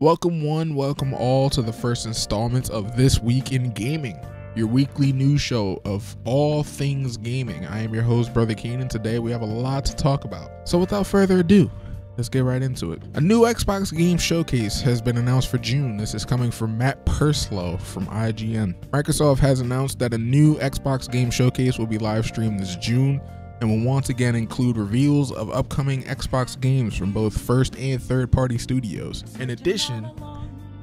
Welcome, one, welcome all to the first installment of This Week in Gaming, your weekly news show of all things gaming. I am your host, Brother Kaine. Today we have a lot to talk about. So, without further ado, let's get right into it. A new Xbox game showcase has been announced for June. This is coming from Matt Purslow from IGN. Microsoft has announced that a new Xbox game showcase will be live streamed this June and will once again include reveals of upcoming Xbox games from both first and third party studios. In addition,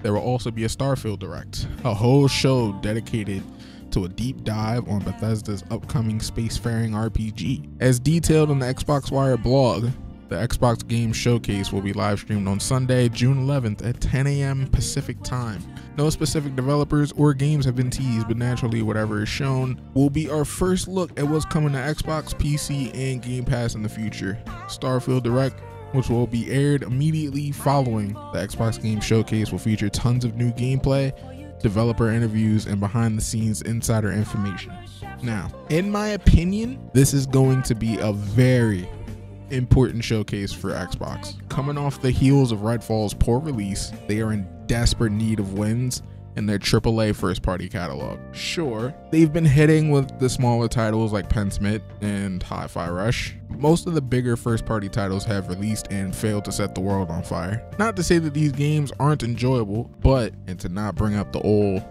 there will also be a Starfield Direct, a whole show dedicated to a deep dive on Bethesda's upcoming spacefaring RPG. As detailed on the Xbox Wire blog, the Xbox Game Showcase will be live streamed on Sunday, June 11th at 10 a.m. Pacific Time. No specific developers or games have been teased, but naturally, whatever is shown will be our first look at what's coming to Xbox, PC, and Game Pass in the future. Starfield Direct which will be aired immediately following the Xbox Game Showcase, will feature tons of new gameplay, developer interviews, and behind the scenes insider information. Now, in my opinion, this is going to be a very important showcase for Xbox. Coming off the heels of Redfall's poor release, they are in desperate need of wins in their AAA first party catalog. Sure, they've been hitting with the smaller titles like Pentiment and Hi Fi Rush. Most of the bigger first party titles have released and failed to set the world on fire. Not to say that these games aren't enjoyable, but, and to not bring up the old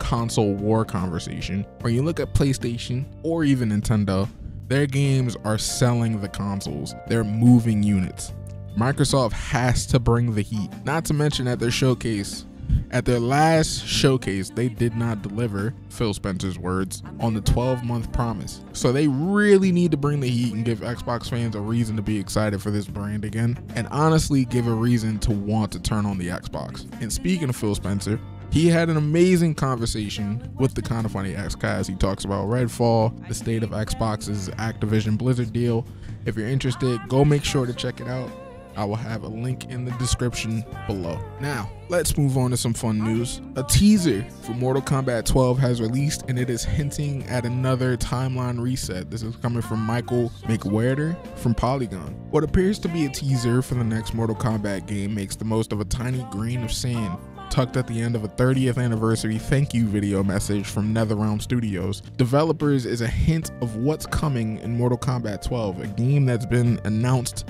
console war conversation, when you look at PlayStation or even Nintendo, their games are selling the consoles, they're moving units. Microsoft has to bring the heat. Not to mention at their showcase, at their last showcase, they did not deliver, Phil Spencer's words, on the 12 month promise. So they really need to bring the heat and give Xbox fans a reason to be excited for this brand again, and honestly give a reason to want to turn on the Xbox. And speaking of Phil Spencer, he had an amazing conversation with the Kinda Funny X guys. He talks about Redfall, the state of Xbox's Activision Blizzard deal. If you're interested, go make sure to check it out. I will have a link in the description below. Now, let's move on to some fun news. A teaser for Mortal Kombat 12 has released and it is hinting at another timeline reset. This is coming from Michael McWhertor from Polygon. What appears to be a teaser for the next Mortal Kombat game makes the most of a tiny grain of sand tucked at the end of a 30th anniversary thank you video message from NetherRealm Studios. Developers is a hint of what's coming in Mortal Kombat 12, a game that's been announced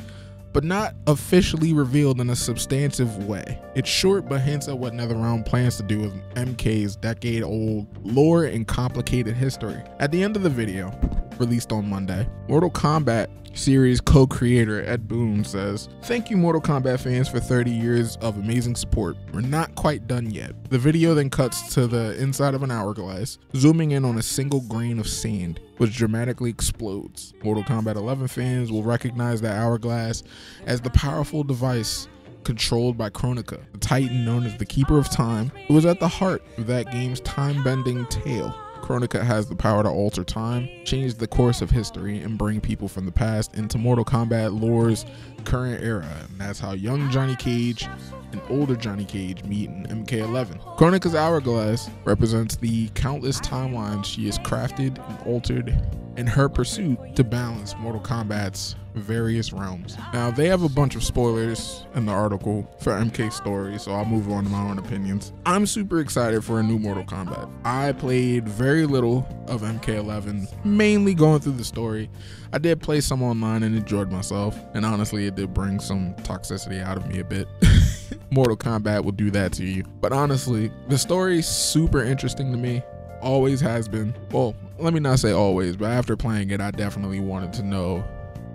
but not officially revealed in a substantive way. It's short but hints at what NetherRealm plans to do with MK's decade old lore and complicated history. At the end of the video, released on Monday, Mortal Kombat series co-creator Ed Boon says, Thank you Mortal Kombat fans for 30 years of amazing support. We're not quite done yet. The video then cuts to the inside of an hourglass, zooming in on a single grain of sand, which dramatically explodes. Mortal Kombat 11 fans will recognize that hourglass as the powerful device controlled by Kronika, the titan known as the Keeper of Time, who was at the heart of that game's time-bending tale. Kronika has the power to alter time, change the course of history, and bring people from the past into Mortal Kombat lore's current era. And that's how young Johnny Cage and older Johnny Cage meet in MK11. Kronika's hourglass represents the countless timelines she has crafted and altered in her pursuit to balance Mortal Kombat's various realms. Now, they have a bunch of spoilers in the article for MK Story, so I'll move on to my own opinions. I'm super excited for a new Mortal Kombat. I played very little of MK11, mainly going through the story. I did play some online and enjoyed myself, and honestly, it did bring some toxicity out of me a bit. Mortal Kombat will do that to you. But honestly, the story super interesting to me always has been. Well, let me not say always, but after playing it, I definitely wanted to know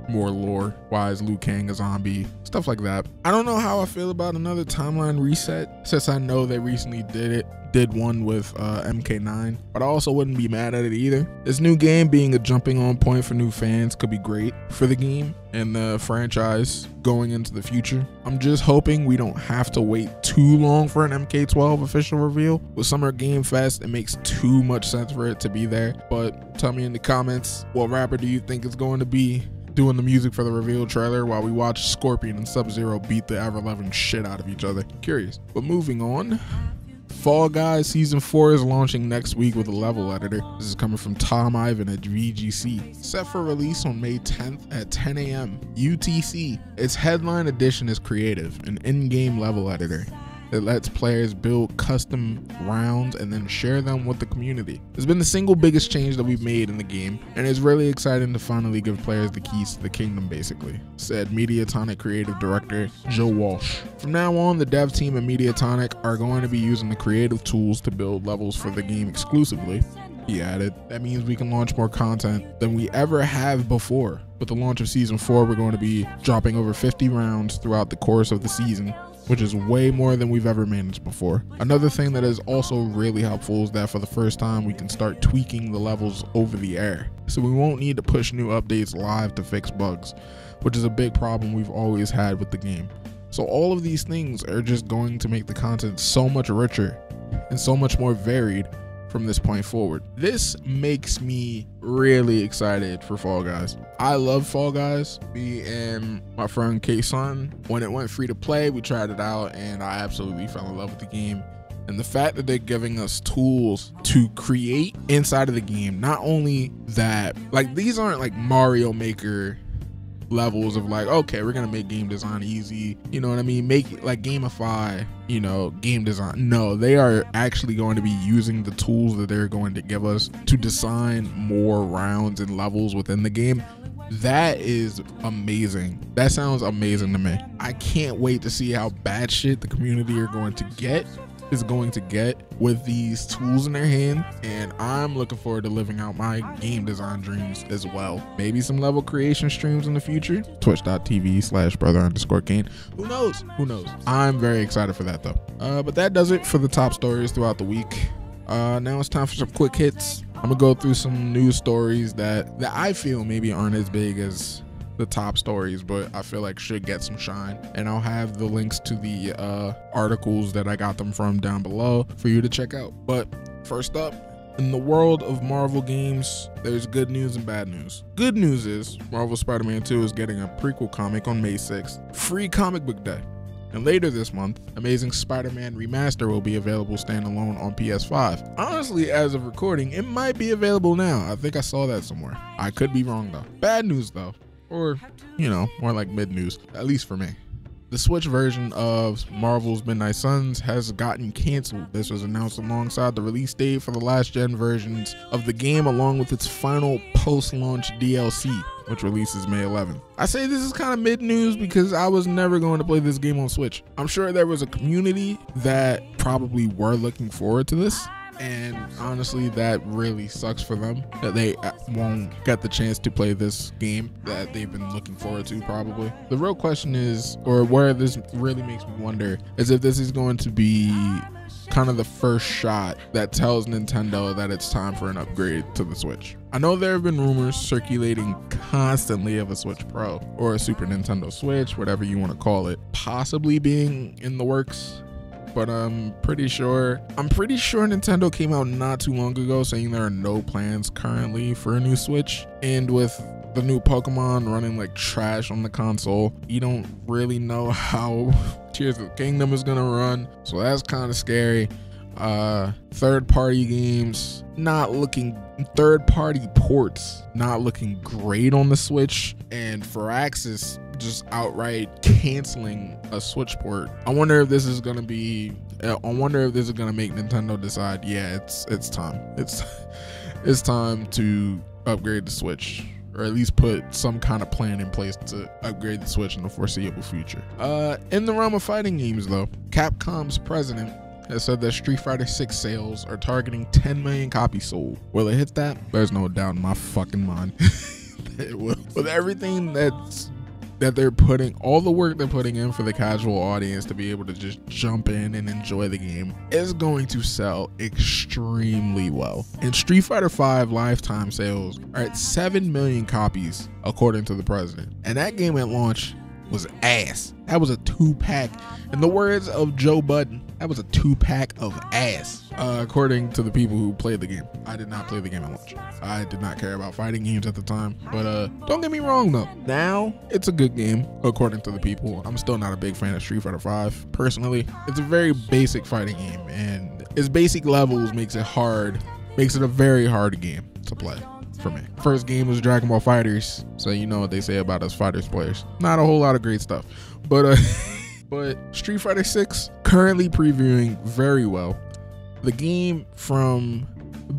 more lore. Why is Liu Kang a zombie? Stuff like that. I don't know how I feel about another timeline reset since I know they recently did it did one with uh, MK9, but I also wouldn't be mad at it either. This new game being a jumping on point for new fans could be great for the game and the franchise going into the future. I'm just hoping we don't have to wait too long for an MK12 official reveal. With Summer Game Fest, it makes too much sense for it to be there. But tell me in the comments, what rapper do you think is going to be doing the music for the reveal trailer while we watch Scorpion and Sub Zero beat the ever loving shit out of each other? Curious. But moving on. Fall Guys Season 4 is launching next week with a level editor. This is coming from Tom Ivan at VGC. Set for release on May 10th at 10 a.m. UTC. Its headline edition is creative, an in game level editor. That lets players build custom rounds and then share them with the community. It's been the single biggest change that we've made in the game, and it's really exciting to finally give players the keys to the kingdom, basically, said Mediatonic creative director Joe Walsh. From now on, the dev team at Mediatonic are going to be using the creative tools to build levels for the game exclusively. He added, that means we can launch more content than we ever have before. With the launch of season 4, we're going to be dropping over 50 rounds throughout the course of the season, which is way more than we've ever managed before. Another thing that is also really helpful is that for the first time, we can start tweaking the levels over the air. So we won't need to push new updates live to fix bugs, which is a big problem we've always had with the game. So all of these things are just going to make the content so much richer and so much more varied from this point forward. This makes me really excited for Fall Guys. I love Fall Guys. Me and my friend Kason, when it went free to play, we tried it out and I absolutely fell in love with the game. And the fact that they're giving us tools to create inside of the game, not only that, like these aren't like Mario Maker levels of like, okay, we're gonna make game design easy. You know what I mean? Make like gamify, you know, game design. No, they are actually going to be using the tools that they're going to give us to design more rounds and levels within the game. That is amazing. That sounds amazing to me. I can't wait to see how bad shit the community are going to get is going to get with these tools in their hand and i'm looking forward to living out my game design dreams as well. Maybe some level creation streams in the future. Twitch.tv slash brother underscore kaine. Who knows? Who knows? I'm very excited for that though. Uh, but that does it for the top stories throughout the week. Uh, now it's time for some quick hits. I'm gonna go through some news stories that that i feel maybe aren't as big as the top stories, but I feel like should get some shine. And I'll have the links to the uh, articles that I got them from down below for you to check out. But first up, in the world of Marvel games, there's good news and bad news. Good news is Marvel Spider Man 2 is getting a prequel comic on May 6th, free comic book day. And later this month, Amazing Spider Man Remaster will be available standalone on PS5. Honestly, as of recording, it might be available now. I think I saw that somewhere. I could be wrong though. Bad news though or you know, more like mid news, at least for me. The Switch version of Marvel's Midnight Suns has gotten canceled. This was announced alongside the release date for the last gen versions of the game, along with its final post launch DLC, which releases May 11th. I say this is kind of mid news because I was never going to play this game on Switch. I'm sure there was a community that probably were looking forward to this and honestly that really sucks for them that they uh, won't get the chance to play this game that they've been looking forward to probably the real question is or where this really makes me wonder is if this is going to be kind of the first shot that tells Nintendo that it's time for an upgrade to the Switch. I know there have been rumors circulating constantly of a Switch Pro or a Super Nintendo Switch, whatever you want to call it, possibly being in the works but I'm pretty sure I'm pretty sure Nintendo came out not too long ago saying there are no plans currently for a new Switch. And with the new Pokemon running like trash on the console, you don't really know how Tears of the Kingdom is gonna run. So that's kind of scary. Uh, third party games not looking third party ports not looking great on the Switch and Firaxis just outright canceling a Switch port. I wonder if this is gonna be. I wonder if this is gonna make Nintendo decide. Yeah, it's it's time. It's it's time to upgrade the Switch or at least put some kind of plan in place to upgrade the Switch in the foreseeable future. Uh, in the realm of fighting games, though, Capcom's president has said that Street Fighter 6 sales are targeting 10 million copies sold. Will it hit that? There's no doubt in my fucking mind. it will. With everything that's that they're putting all the work they're putting in for the casual audience to be able to just jump in and enjoy the game is going to sell extremely well. And Street Fighter V lifetime sales are at 7 million copies according to the president. And that game at launch was ass. That was a two pack. In the words of Joe Budden, that was a two pack of ass. Uh, according to the people who played the game, I did not play the game at launch. I did not care about fighting games at the time. But uh, don't get me wrong though. Now it's a good game, according to the people. I'm still not a big fan of Street Fighter 5 personally. It's a very basic fighting game, and its basic levels makes it hard, makes it a very hard game to play for me. First game was Dragon Ball FighterZ, so you know what they say about us fighters players. Not a whole lot of great stuff, but uh, but Street Fighter 6 currently previewing very well. The game from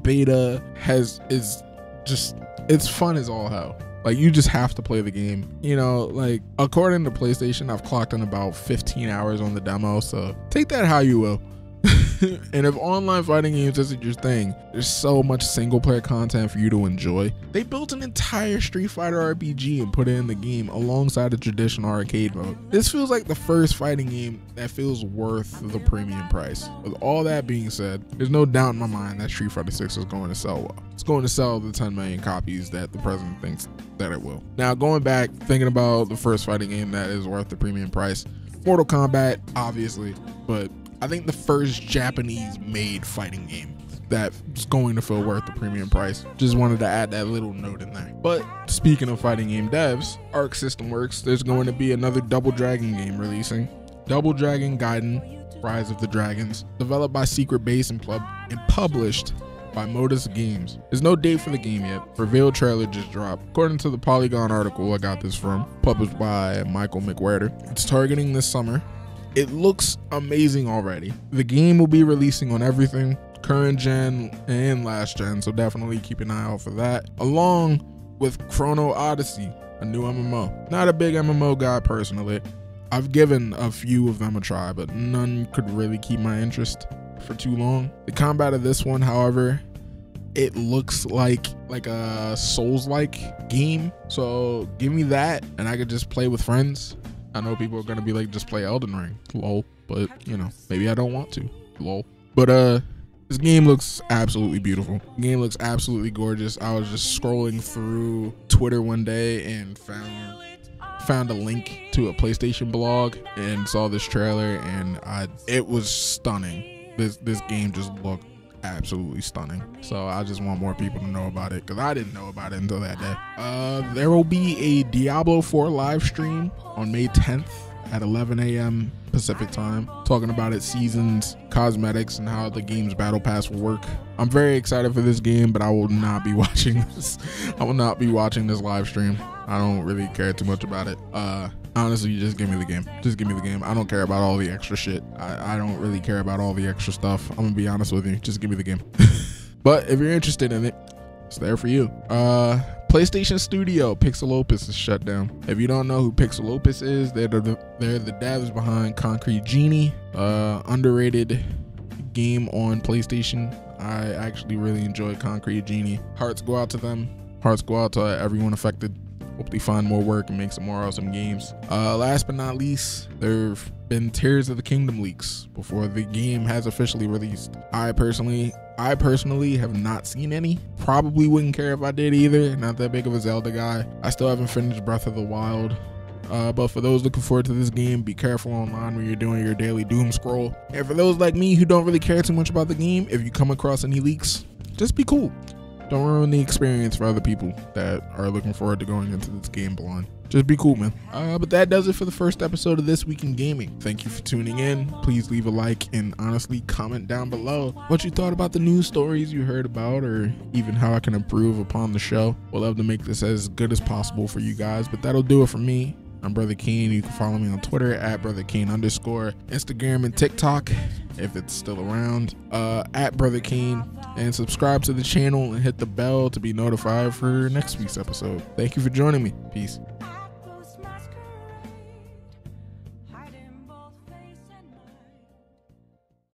beta has is just it's fun as all hell. Like you just have to play the game. You know, like according to PlayStation, I've clocked in about 15 hours on the demo, so take that how you will. and if online fighting games isn't your thing, there's so much single player content for you to enjoy. They built an entire Street Fighter RPG and put it in the game alongside the traditional arcade mode. This feels like the first fighting game that feels worth the premium price. With all that being said, there's no doubt in my mind that Street Fighter 6 is going to sell well. It's going to sell the 10 million copies that the president thinks that it will. Now, going back, thinking about the first fighting game that is worth the premium price, Mortal Kombat, obviously, but I think the first Japanese made fighting game that's going to feel worth the premium price. Just wanted to add that little note in there. But speaking of fighting game devs, Arc System Works, there's going to be another Double Dragon game releasing. Double Dragon Gaiden, Rise of the Dragons, developed by Secret Base and, pub- and published by Modus Games. There's no date for the game yet. Reveal trailer just dropped. According to the Polygon article I got this from, published by Michael McWhertor, it's targeting this summer it looks amazing already. The game will be releasing on everything, current gen and last gen, so definitely keep an eye out for that. Along with Chrono Odyssey, a new MMO. Not a big MMO guy personally. I've given a few of them a try, but none could really keep my interest for too long. The combat of this one, however, it looks like like a souls like game so give me that and i could just play with friends I know people are gonna be like, just play Elden Ring, lol. But you know, maybe I don't want to, lol. But uh, this game looks absolutely beautiful. The game looks absolutely gorgeous. I was just scrolling through Twitter one day and found found a link to a PlayStation blog and saw this trailer and I it was stunning. This this game just looked absolutely stunning. So I just want more people to know about it because I didn't know about it until that day. Uh, there will be a Diablo 4 live stream on May 10th at 11 a.m. Pacific time, talking about its seasons, cosmetics, and how the game's battle pass will work. I'm very excited for this game, but I will not be watching this. I will not be watching this live stream. I don't really care too much about it. Uh, honestly, just give me the game. Just give me the game. I don't care about all the extra shit. I, I don't really care about all the extra stuff. I'm gonna be honest with you. Just give me the game. but if you're interested in it, it's there for you. Uh, PlayStation Studio Pixelopus is shut down. If you don't know who Pixelopus is, they're the they're the devs behind Concrete Genie, uh, underrated game on PlayStation. I actually really enjoy Concrete Genie. Hearts go out to them. Hearts go out to everyone affected Hope they find more work and make some more awesome games. Uh, last but not least, there've been Tears of the Kingdom leaks before the game has officially released. I personally, I personally have not seen any. Probably wouldn't care if I did either. Not that big of a Zelda guy. I still haven't finished Breath of the Wild. Uh, but for those looking forward to this game, be careful online when you're doing your daily doom scroll. And for those like me who don't really care too much about the game, if you come across any leaks, just be cool. Don't ruin the experience for other people that are looking forward to going into this game blind. Just be cool, man. Uh, but that does it for the first episode of This Week in Gaming. Thank you for tuning in. Please leave a like and honestly comment down below what you thought about the news stories you heard about or even how I can improve upon the show. We'll love to make this as good as possible for you guys, but that'll do it for me. I'm Brother Kaine. You can follow me on Twitter at Brother Kaine underscore, Instagram and TikTok if it's still around, uh, at Brother Kaine, and subscribe to the channel and hit the bell to be notified for next week's episode. Thank you for joining me. Peace.